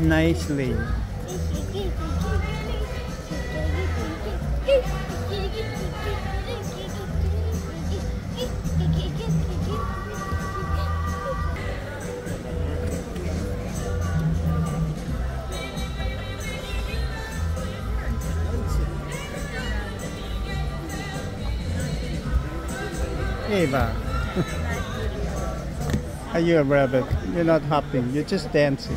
nicely. Eva. are you a rabbit? You're not hopping, you're just dancing.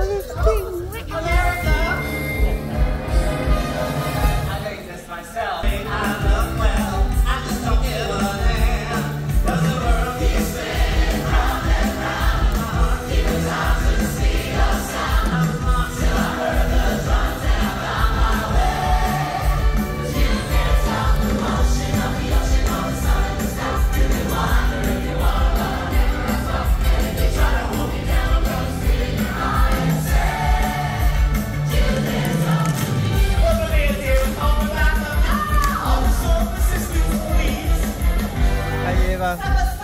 जाएगा